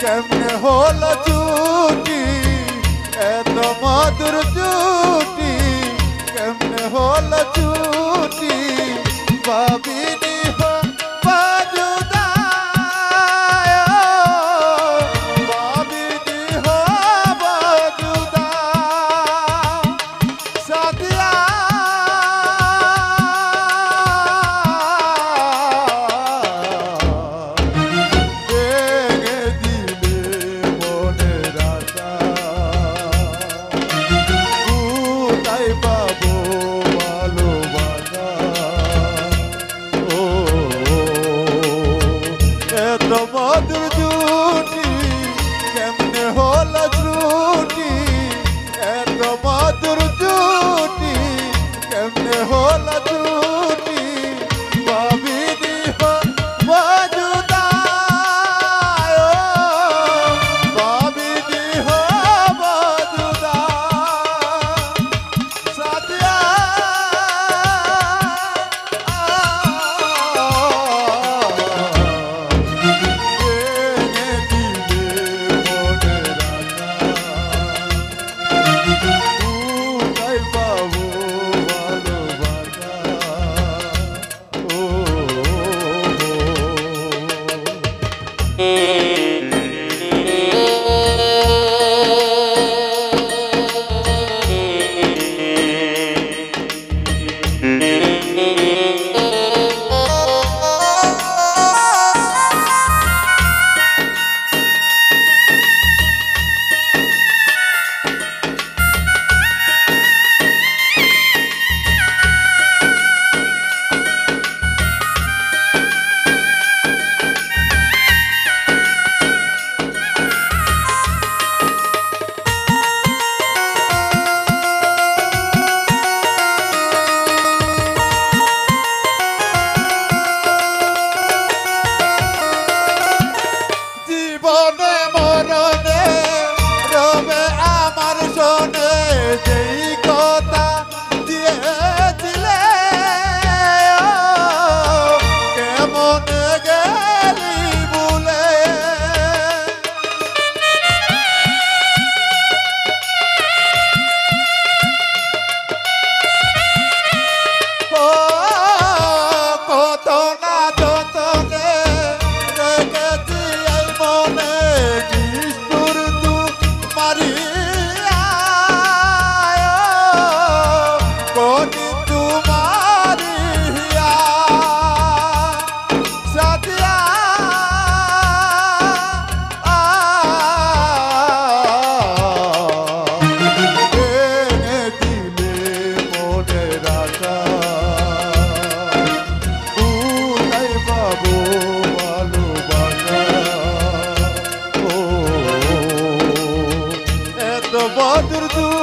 কেমনে হলো জুটি এত মধুর জুটি কেমনে হলো জুটি বদর দূর